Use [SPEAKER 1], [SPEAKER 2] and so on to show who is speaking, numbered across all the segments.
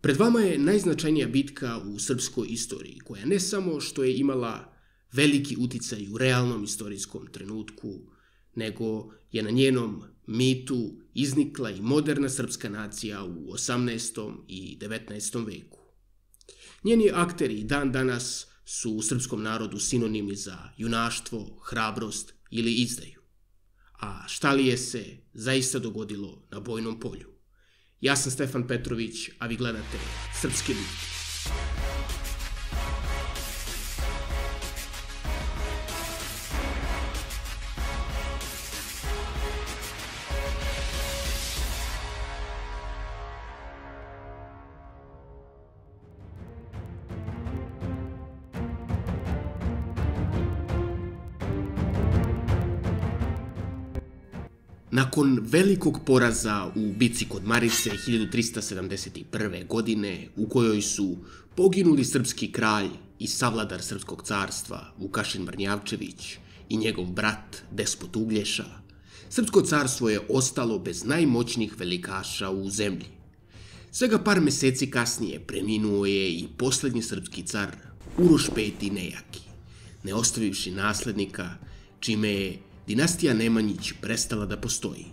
[SPEAKER 1] Pred vama je najznačajnija bitka u srpskoj istoriji, koja ne samo što je imala veliki uticaj u realnom istorijskom trenutku, nego je na njenom mitu iznikla i moderna srpska nacija u 18. i 19. veku. Njeni akteri dan danas su u srpskom narodu sinonimi za junaštvo, hrabrost ili izdaju. A šta li je se zaista dogodilo na bojnom polju? Ja sam Stefan Petrović, a vi gledate Srpske bitke. Nakon velikog poraza u bici kod Marice 1371. godine, u kojoj su poginuli srpski kralj i savladar srpskog carstva Vukašin Brnjavčević i njegov brat Despot Uglješa, srpsko carstvo je ostalo bez najmoćnijih velikaša u zemlji. Svega par meseci kasnije preminuo je i poslednji srpski car Uroš V. Nejaki, ne ostavivši naslednika, čime je dinastija Nemanjić prestala da postoji.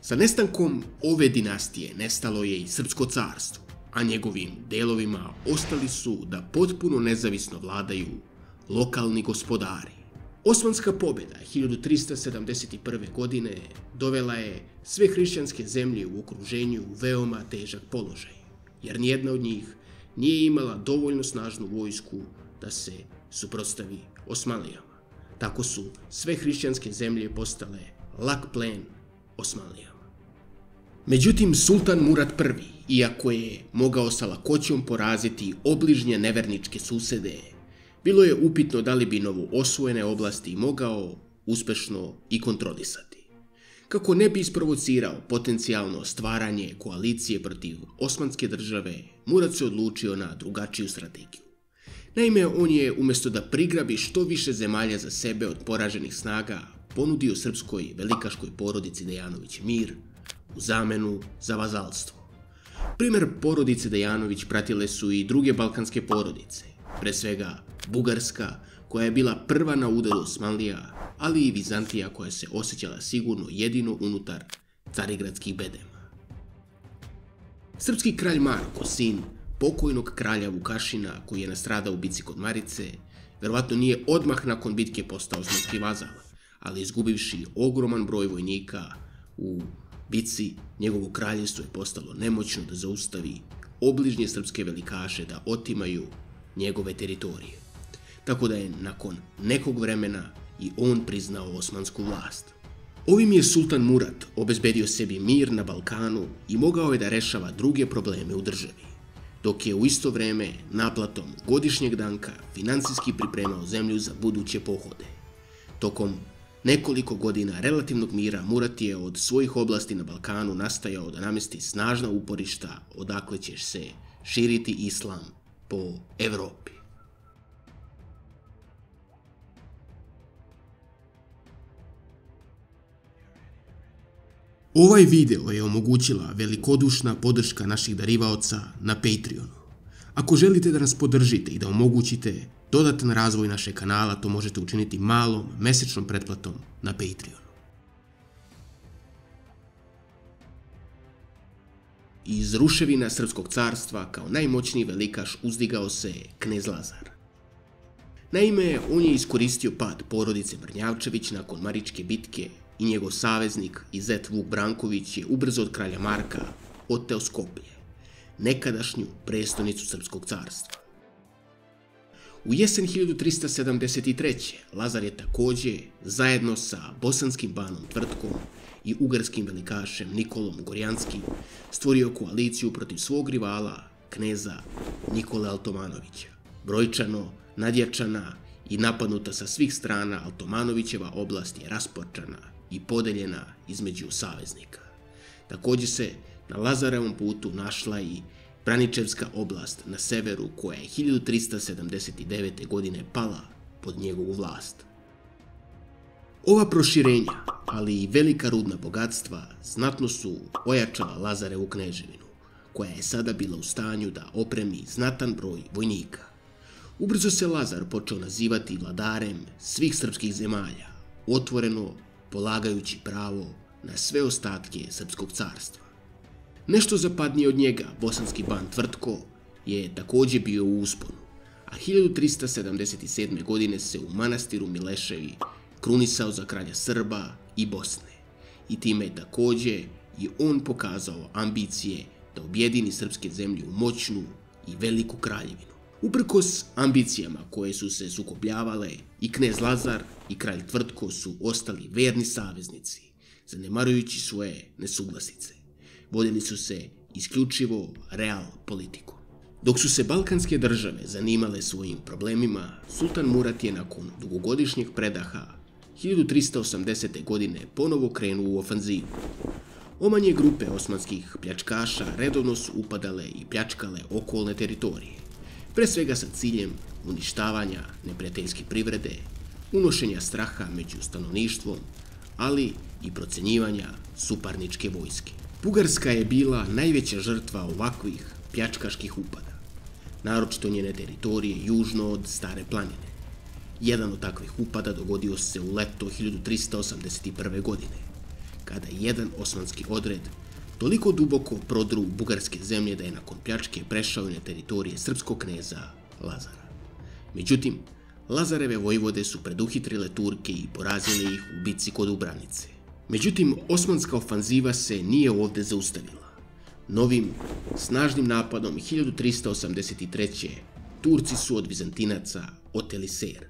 [SPEAKER 1] Sa nestankom ove dinastije nestalo je i Srpsko carstvo, a njegovim delovima ostali su da potpuno nezavisno vladaju lokalni gospodari. Osmanska pobjeda 1371. godine dovela je sve hrišćanske zemlje u okruženju u veoma težak položaj, jer nijedna od njih nije imala dovoljno snažnu vojsku da se suprostavi Osmanlijama. Tako su sve hrišćanske zemlje postale lak plen Osmanlijama. Međutim, sultan Murat I, iako je mogao sa lakoćom poraziti obližnje neverničke susede, bilo je upitno da li bi novo osvojene oblasti mogao uspešno i kontrolisati. Kako ne bi isprovocirao potencijalno stvaranje koalicije protiv osmanske države, Murat se odlučio na drugačiju strategiju. Naime, on je, umjesto da prigrabi što više zemalja za sebe od poraženih snaga, ponudio srpskoj velikaškoj porodici Dejanović mir u zamenu za vazalstvo. Primer porodice Dejanović pratile su i druge balkanske porodice, pre svega Bugarska, koja je bila prva na udaru Osmanlija, ali i Vizantija koja se osjećala sigurno jedino unutar carigradskih bedema. Srpski kralj Marko, sin pokojnog kralja Vukašina koji je nastradao u bici kod Marice, verovatno nije odmah nakon bitke postao osmanski vazal, ali izgubivši ogroman broj vojnika u bici, njegovo kraljevstvo je postalo nemoćno da zaustavi obližnje srpske velikaše da otimaju njegove teritorije. Tako da je nakon nekog vremena i on priznao osmansku vlast. Ovim je Sultan Murat obezbedio sebi mir na Balkanu i mogao je da rešava druge probleme u državi dok je u isto vreme naplatom godišnjeg danka financijski pripremao zemlju za buduće pohode. Tokom nekoliko godina relativnog mira Murat je od svojih oblasti na Balkanu nastajao da namesti snažna uporišta odakle će se širiti islam po Evropi. Ovaj video je omogućila velikodušna podrška naših darivaoca na Patreonu. Ako želite da nas podržite i da omogućite dodatan razvoj našeg kanala, to možete učiniti malom, mesečnom pretplatom na Patreonu. Iz ruševina Srpskog carstva kao najmoćniji velikaš uzdigao se knez Lazar. Naime, on je iskoristio pad porodice Brnjavčević nakon Maričke bitke i njegov saveznik i zet Vuk Branković je ubrzo od kralja Marka oteo Skoplje, nekadašnju prestonicu Srpskog carstva. U jesen 1373. Lazar je takođe, zajedno sa bosanskim banom Tvrtkom i ugarskim velikašem Nikolom Gorjanskim, stvorio koaliciju protiv svog rivala, kneza Nikole Altomanovića. Brojčano, nadjačana i napadnuta sa svih strana, Altomanovićeva oblast je raspočana i podeljena između saveznika. Takođe se na Lazarevom putu našla i Braničevska oblast na severu koja je 1379. godine pala pod njegovu vlast. Ova proširenja, ali i velika rudna bogatstva, znatno su ojačala Lazarevu kneževinu, koja je sada bila u stanju da opremi znatan broj vojnika. Ubrzo se Lazar počeo nazivati vladarem svih srpskih zemalja, otvoreno polagajući pravo na sve ostatke srpskog carstva. Nešto zapadnije od njega, bosanski ban Tvrtko, je takođe bio u usponu, a 1377. godine se u manastiru Mileševi krunisao za kralja Srba i Bosne. I time je takođe i on pokazao ambicije da objedini srpske zemlje u moćnu i veliku kraljevinu. Uprkos ambicijama koje su se sukobljavale, i knez Lazar i kralj Tvrtko su ostali verni saveznici, zanemarujući svoje nesuglasice. Vodili su se isključivo real politiku. Dok su se balkanske države zanimale svojim problemima, Sultan Murat je nakon dugogodišnjeg predaha 1380. godine ponovo krenuo u ofanzivu. Omanje grupe osmanskih pljačkaša redovno su upadale i pljačkale okolne teritorije, pre svega sa ciljem uništavanja neprijateljske privrede, unošenja straha među stanovništvom, ali i procenjivanja suparničke vojske. Bugarska je bila najveća žrtva ovakvih pljačkaških upada, naročito njene teritorije južno od Stare planine. Jedan od takvih upada dogodio se u leto 1381. godine, kada je jedan osmanski odred toliko duboko prodru bugarske zemlje da je nakon pljačke prešao na teritorije srpskog kneza Lazara. Međutim, Lazareve vojvode su preduhitrile Turke i porazile ih u bici kod Ubranice. Međutim, osmanska ofanziva se nije ovde zaustavila. Novim, snažnim napadom 1383. Turci su od Bizantinaca oteli Ser,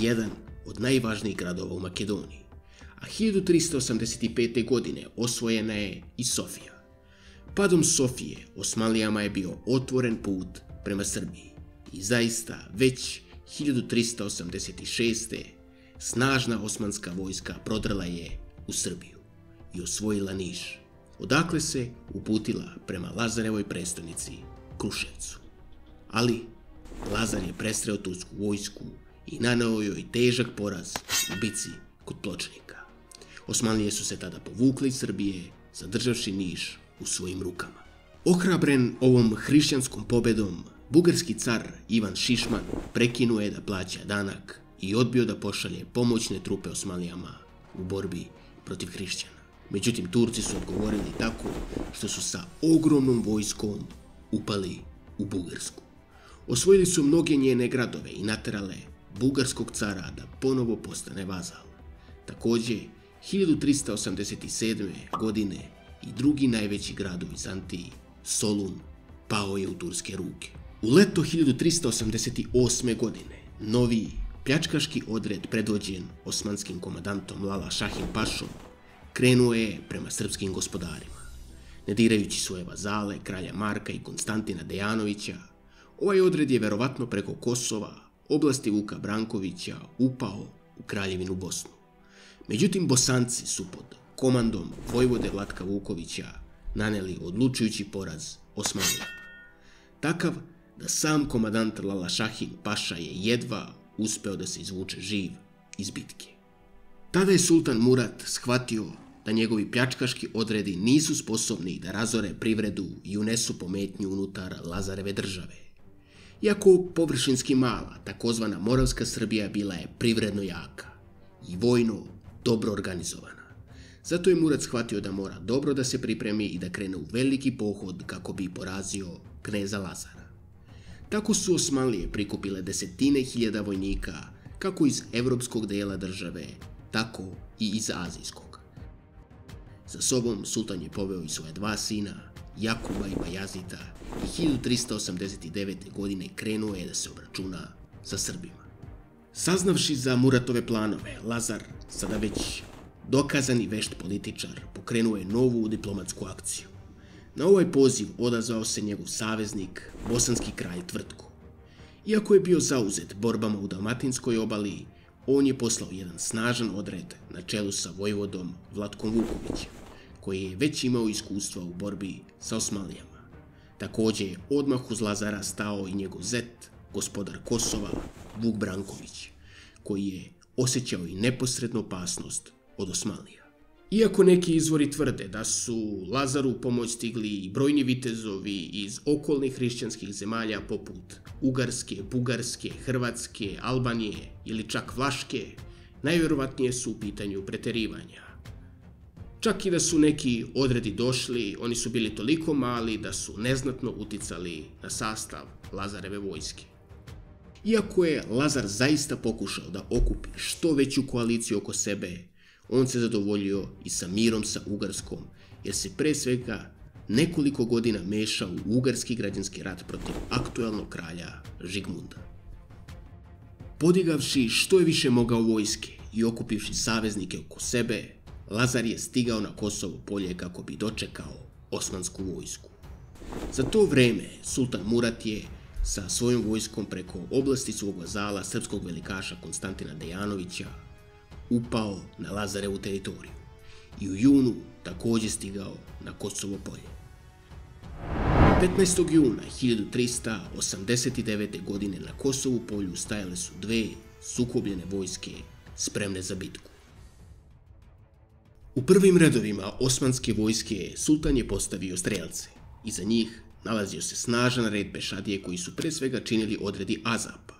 [SPEAKER 1] jedan od najvažnijih gradova u Makedoniji. A 1385. godine osvojena je i Sofija. Padom Sofije Osmanlijama je bio otvoren put prema Srbiji i zaista već 1386. snažna osmanska vojska prodrla je u Srbiju i osvojila Niš, odakle se uputila prema Lazarevoj prestonici Kruševcu. Ali Lazar je presreo tursku vojsku i nanao joj težak poraz u bici kod Pločnika. Osmanlije su se tada povukli iz Srbije, zadržavši Niš u svojim rukama. Ohrabren ovom hrišćanskom pobedom, bugarski car Ivan Šišman prekinuo je da plaća danak i odbio da pošalje pomoćne trupe Osmanlijama u borbi protiv hrišćana. Međutim, Turci su odgovorili tako što su sa ogromnom vojskom upali u Bugarsku. Osvojili su mnoge njene gradove i naterale bugarskog cara da ponovo postane vazal. Takođe, 1387. godine i drugi najveći grad u Vizantiji, Solun, pao je u turske ruke. U leto 1388. godine novi pljačkaški odred predvođen osmanskim komandantom Lala Šahim Pašom krenuo je prema srpskim gospodarima. Ne dirajući svoje vazale, kralja Marka i Konstantina Dejanovića, ovaj odred je verovatno preko Kosova, oblasti Vuka Brankovića, upao u kraljevinu Bosnu. Međutim, bosanci su pod komandom Vojvode Vlatka Vukovića naneli odlučujući poraz Osmanlijama. Takav da sam komadant Lala Šahin Paša je jedva uspeo da se izvuče živ iz bitke. Tada je sultan Murat shvatio da njegovi pljačkaški odredi nisu sposobni da razore privredu i unesu pometnju unutar Lazareve države. Iako površinski mala, takozvana Moravska Srbija bila je privredno jaka i vojno dobro organizovana. Zato je Murat shvatio da mora dobro da se pripremi i da krene u veliki pohod kako bi porazio kneza Lazara. Tako su Osmanlije prikupile desetine hiljada vojnika, kako iz evropskog dela države, tako i iz azijskog. Za sobom sultan je poveo i svoje dva sina, Jakuba i Bajazita, i 1389. godine krenuo je da se obračuna sa Srbima. Saznavši za Muratove planove, Lazar, sada već dokazani vešt političar, pokrenuo je novu diplomatsku akciju. Na ovaj poziv odazvao se njegov saveznik, bosanski kralj Tvrtko. Iako je bio zauzet borbama u Dalmatinskoj obali, on je poslao jedan snažan odred na čelu sa vojvodom Vlatkom Vukovićem, koji je već imao iskustva u borbi sa Osmalijama. Takođe je odmah uz Lazara stao i njegov zet, gospodar Kosova, Vuk Branković, koji je osjećao i neposrednu opasnost od Osmalija. Iako neki izvori tvrde da su Lazaru pomoć stigli i brojni vitezovi iz okolnih hrišćanskih zemalja poput Ugarske, Bugarske, Hrvatske, Albanije ili čak Vlaške, najvjerovatnije su u pitanju preterivanja. Čak i da su neki odredi došli, oni su bili toliko mali da su neznatno uticali na sastav Lazareve vojske. Iako je Lazar zaista pokušao da okupi što veću koaliciju oko sebe, on se zadovoljio i sa mirom sa Ugarskom, jer se pre svega nekoliko godina mešao u Ugarski građanski rat protiv aktuelnog kralja Žigmunda. Podigavši što je više mogao vojske i okupivši saveznike oko sebe, Lazar je stigao na Kosovo polje kako bi dočekao osmansku vojsku. Za to vreme sultan Murat je sa svojom vojskom preko oblasti svog vazala srpskog velikaša Konstantina Dejanovića upao na Lazarevu teritoriju i u junu takođe stigao na Kosovo polje. 15. juna 1389. godine na Kosovu polju stajale su dve sukobljene vojske spremne za bitku. U prvim redovima osmanske vojske sultan je postavio strelce. Iza njih nalazio se snažan red pešadije koji su pre svega činili odredi Azapa,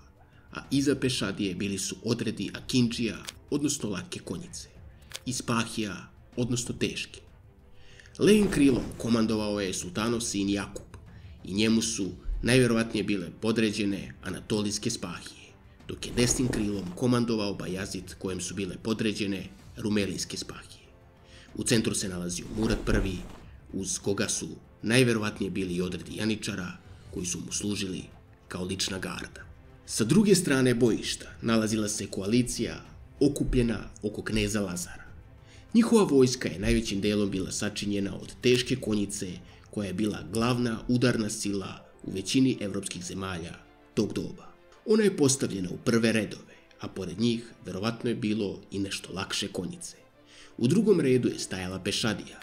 [SPEAKER 1] a iza pešadije bili su odredi Akinđija, odnosno latke konjice, i Spahija, odnosno teške. Levim krilom komandovao je sultanov sin Jakub i njemu su najverovatnije bile podređene anatolijske Spahije, dok je desnim krilom komandovao Bajazid kojem su bile podređene rumelijske Spahije. U centru se nalazio Murat I, uz koga su najverovatnije bili i odredi Janičara, koji su mu služili kao lična garda. Sa druge strane bojišta nalazila se koalicija okupljena oko kneza Lazara. Njihova vojska je najvećim delom bila sačinjena od teške konjice koja je bila glavna udarna sila u većini evropskih zemalja tog doba. Ona je postavljena u prve redove, a pored njih verovatno je bilo i nešto lakše konjice. U drugom redu je stajala pešadija.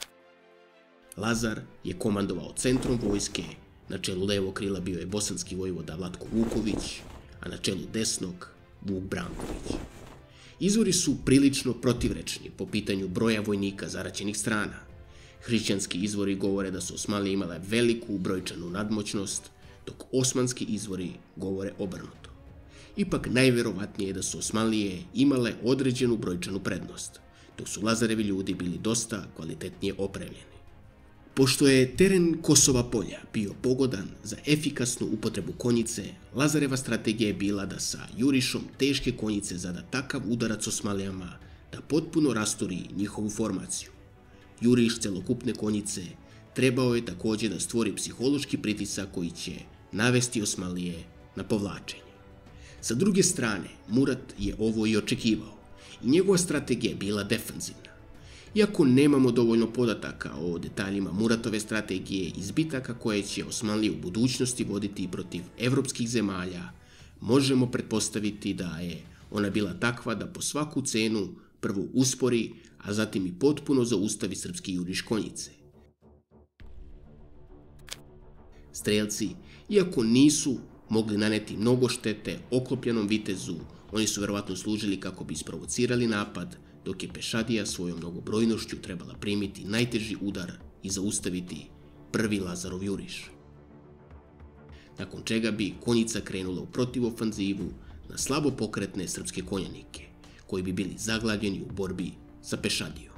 [SPEAKER 1] Lazar je komandovao centrom vojske, na čelu levo krila bio je bosanski vojvoda Vlatko Vuković, a na čelu desnog Vuk Branković. Izvori su prilično protivrečni po pitanju broja vojnika zaraćenih strana. Hrišćanski izvori govore da su Osmanlije imale veliku brojčanu nadmoćnost, dok osmanski izvori govore obrnuto. Ipak najverovatnije je da su Osmanlije imale određenu brojčanu prednost, dok su Lazarevi ljudi bili dosta kvalitetnije opremljeni. Pošto je teren Kosova polja bio pogodan za efikasnu upotrebu konjice, Lazareva strategija je bila da sa jurišom teške konjice zada takav udarac Osmalijama da potpuno rasturi njihovu formaciju. Juriš celokupne konjice trebao je takođe da stvori psihološki pritisak koji će navesti Osmalije na povlačenje. Sa druge strane, Murat je ovo i očekivao i njegova strategija je bila defanzivna. Iako nemamo dovoljno podataka o detaljima Muratove strategije i zbitaka koje će Osmanlije u budućnosti voditi protiv evropskih zemalja, možemo pretpostaviti da je ona bila takva da po svaku cenu prvo uspori, a zatim i potpuno zaustavi srpski juriš konjice. Strelci, iako nisu mogli naneti mnogo štete oklopljenom vitezu, oni su verovatno služili kako bi isprovocirali napad, dok je Pešadija svojom mnogobrojnošću trebala primiti najteži udar i zaustaviti prvi Lazarov juriš. Nakon čega bi konjica krenula u protivofanzivu na slabo pokretne srpske konjanike, koji bi bili zaglavljeni u borbi sa Pešadijom.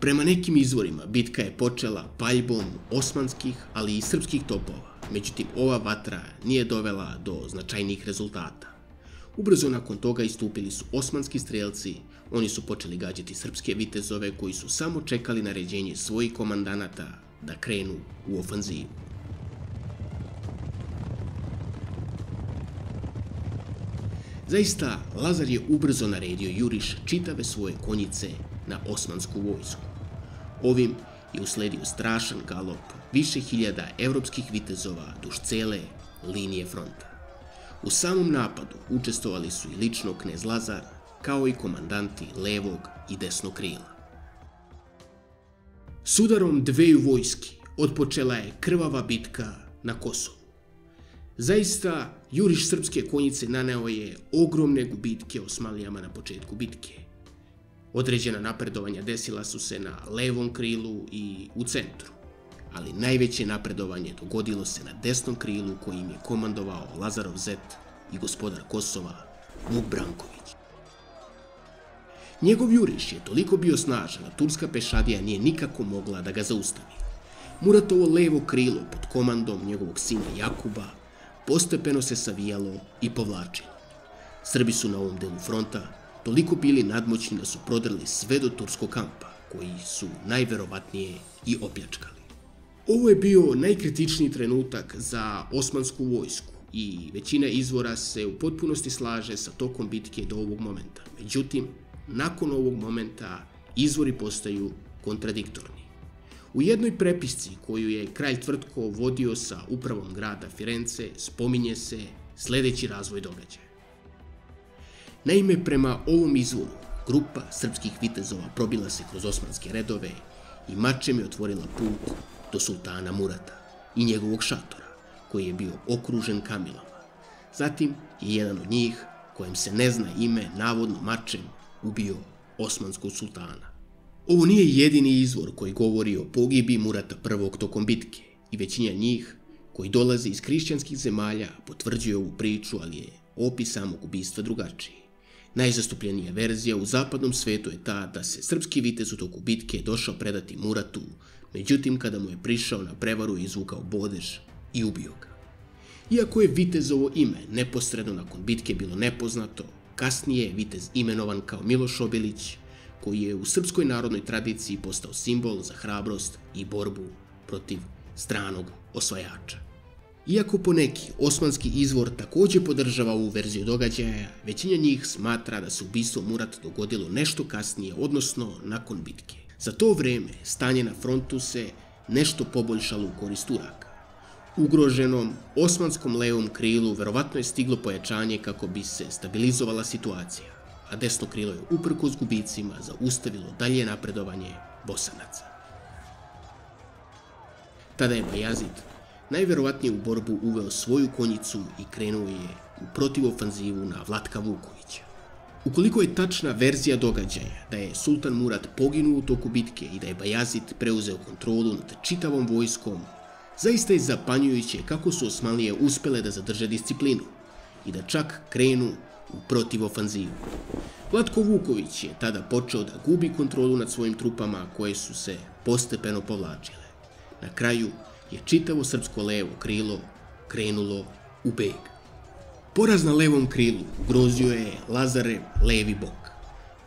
[SPEAKER 1] Prema nekim izvorima bitka je počela paljbom osmanskih, ali i srpskih topova, međutim ova vatra nije dovela do značajnih rezultata. Ubrzo nakon toga istupili su osmanski strelci, oni su počeli gađati srpske vitezove koji su samo čekali naređenje svojih komandanata da krenu u ofanzivu. Zaista, Lazar je ubrzo naredio juriš čitave svoje konjice na osmansku vojsku. Ovim je usledio strašan galop više hiljada evropskih vitezova duž cele linije fronta. U samom napadu učestovali su i lično knez Lazar, kao i komandanti levog i desnog krila. Sudarom dveju vojski odpočela je krvava bitka na Kosovu. Zaista, juriš srpske konjice naneo je ogromne gubitke Osmalijama na početku bitke. Određena napredovanja desila su se na levom krilu i u centru, ali najveće napredovanje dogodilo se na desnom krilu kojim je komandovao Lazarov Zet i gospodar Kosova Vuk Branković. Njegov juriš je toliko bio snažan, a turska pešadija nije nikako mogla da ga zaustavi. Muratovo levo krilo pod komandom njegovog sina Jakuba postepeno se savijalo i povlačilo. Srbi su na ovom delu fronta toliko bili nadmoćni da su prodrli sve do turskog kampa, koji su najverovatnije i opljačkali. Ovo je bio najkritičniji trenutak za osmansku vojsku i većina izvora se u potpunosti slaže sa tokom bitke do ovog momenta. Međutim, nakon ovog momenta izvori postaju kontradiktorni. U jednoj prepisci koju je kralj Tvrtko vodio sa upravom grada Firence spominje se sledeći razvoj događaja. Naime, prema ovom izvoru, grupa srpskih vitezova probila se kroz osmanske redove i mačem je otvorila put do sultana Murata i njegovog šatora, koji je bio okružen kamilama. Zatim je jedan od njih, kojem se ne zna ime, navodno mačem, ubio osmanskog sultana. Ovo nije jedini izvor koji govori o pogibi Murata I tokom bitke i većina njih koji dolaze iz hrišćanskih zemalja potvrđuje ovu priču, ali je opis samog ubistva drugačiji. Najzastupljenija verzija u zapadnom svetu je ta da se srpski vitez u toku bitke došao predati Muratu, međutim kada mu je prišao na prevaru i izvukao bodež i ubio ga. Iako je vitezovo ime neposredno nakon bitke bilo nepoznato, kasnije je vitez imenovan kao Miloš Obilić, koji je u srpskoj narodnoj tradiciji postao simbol za hrabrost i borbu protiv stranog osvajača. Iako po neki osmanski izvor takođe podržava ovu verziju događaja, većina njih smatra da se ubistvo Murat dogodilo nešto kasnije, odnosno nakon bitke. Za to vreme stanje na frontu se nešto poboljšalo u korist Turaka. Ugroženom osmanskom levom krilu verovatno je stiglo pojačanje kako bi se stabilizovala situacija, a desno krilo je uprkos gubicima zaustavilo dalje napredovanje Bosanaca. Tada je Bajazid najverovatnije u borbu uveo svoju konjicu i krenuo je u protivofanzivu na Vlatka Vukovića. Ukoliko je tačna verzija događaja da je Sultan Murad poginuo u toku bitke i da je Bajazid preuzeo kontrolu nad čitavom vojskom, zaista je zapanjujuće kako su Osmanlije uspele da zadrže disciplinu i da čak krenu u protivofanzivu. Vlatko Vuković je tada počeo da gubi kontrolu nad svojim trupama koje su se postepeno povlačile. Na kraju, je čitavo srpsko levo krilo krenulo u beg. Poraz na levom krilu ugrozio je Lazare levi bok,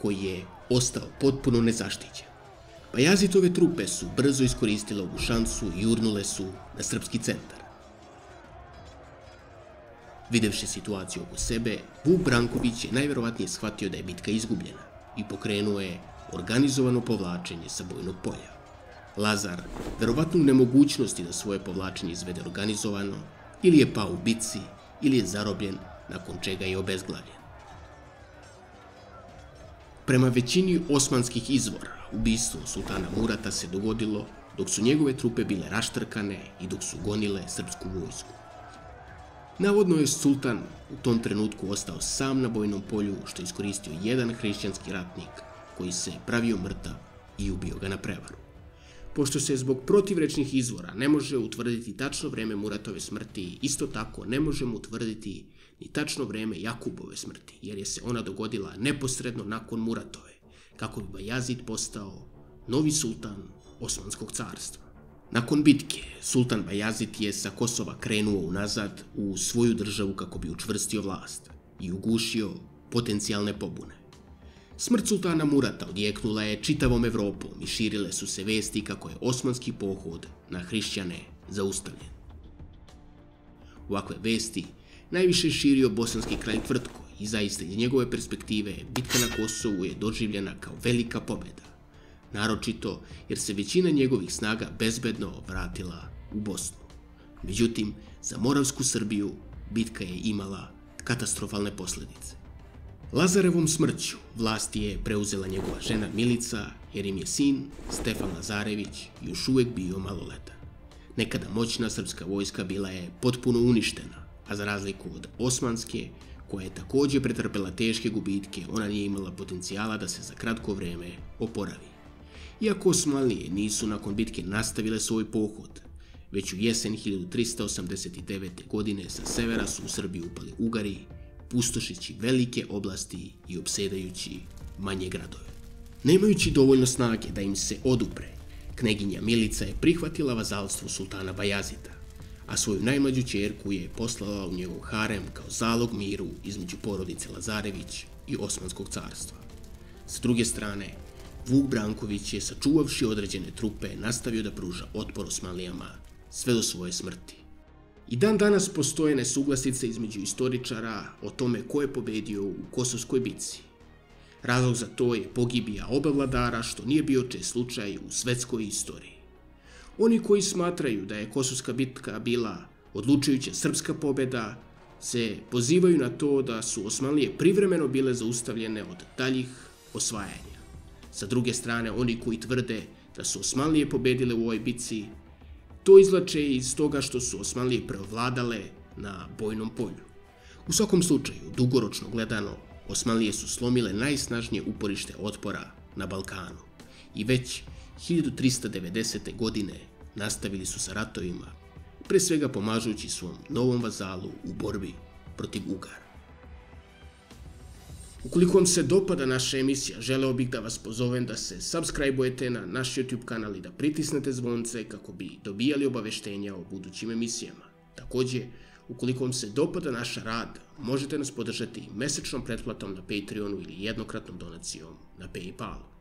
[SPEAKER 1] koji je ostao potpuno nezaštićen. Bajazitove trupe su brzo iskoristile ovu šansu i urnule su na srpski centar. Videvši situaciju oko sebe, Vuk Branković je najverovatnije shvatio da je bitka izgubljena i pokrenuo je organizovano povlačenje sa bojnog polja. Lazar, verovatno u nemogućnosti da svoje povlačenje izvede organizovano, ili je pao u bici, ili je zarobljen, nakon čega je obezglavljen. Prema većini osmanskih izvora, ubistvo sultana Murata se dogodilo dok su njegove trupe bile raštrkane i dok su gonile srpsku vojsku. Navodno je sultan u tom trenutku ostao sam na bojnom polju što je iskoristio jedan hrišćanski ratnik koji se pravio mrtav i ubio ga na prevaru. Pošto se zbog protivrečnih izvora ne može utvrditi tačno vreme Muratove smrti, isto tako ne možemo utvrditi ni tačno vreme Jakubove smrti, jer je se ona dogodila neposredno nakon Muratove, kako bi Bajazid postao novi sultan Osmanskog carstva. Nakon bitke, sultan Bajazid je sa Kosova krenuo unazad u svoju državu kako bi učvrstio vlast i ugušio potencijalne pobune. Smrt sultana Murata odjeknula je čitavom Evropom i širile su se vesti kako je osmanski pohod na hrišćane zaustavljen. Ovakve vesti najviše širio bosanski kralj Tvrtko i zaista iz njegove perspektive bitka na Kosovu je doživljena kao velika pobeda. Naročito jer se većina njegovih snaga bezbedno vratila u Bosnu. Međutim, za Moravsku Srbiju bitka je imala katastrofalne posledice. Lazarevom smrću vlast je preuzela njegova žena Milica, jer im je sin, Stefan Lazarević, još uvek bio maloletan. Nekada moćna srpska vojska bila je potpuno uništena, a za razliku od osmanske, koja je također pretrpela teške gubitke, ona nije imala potencijala da se za kratko vreme oporavi. Iako Osmanlije nisu nakon bitke nastavile svoj pohod, već u jesen 1389. godine sa severa su u Srbiju upali Ugari, pustošići velike oblasti i obsedajući manje gradove. Nemajući dovoljno snage da im se odupre, kneginja Milica je prihvatila vazalstvo sultana Bajazita, a svoju najmlađu čerku je poslala u njegov harem kao zalog miru između porodice Lazarević i Osmanskog carstva. S druge strane, Vuk Branković je, sačuvavši određene trupe, nastavio da pruža otpor Osmanlijama sve do svoje smrti. I dan danas postoje nesuglasice između istoričara o tome ko je pobedio u Kosovskoj bici. Razlog za to je pogibija oba vladara, što nije bio čest slučaj u svetskoj istoriji. Oni koji smatraju da je Kosovska bitka bila odlučujuća srpska pobeda, se pozivaju na to da su Osmanlije privremeno bile zaustavljene od daljih osvajanja. Sa druge strane, oni koji tvrde da su Osmanlije pobedile u ovoj bici, to izlače iz toga što su Osmanlije preovladale na bojnom polju. U svakom slučaju, dugoročno gledano, Osmanlije su slomile najsnažnije uporište otpora na Balkanu i već 1390. godine nastavili su sa ratovima, pre svega pomažući svom novom vazalu u borbi protiv Ugara. Ukoliko vam se dopada naša emisija, želeo bih da vas pozovem da se subscribe-ujete na naš YouTube kanal i da pritisnete zvonce kako bi dobijali obaveštenja o budućim emisijama. Takođe, ukoliko vam se dopada naša rad, možete nas podržati mesečnom pretplatom na Patreonu ili jednokratnom donacijom na Paypalu.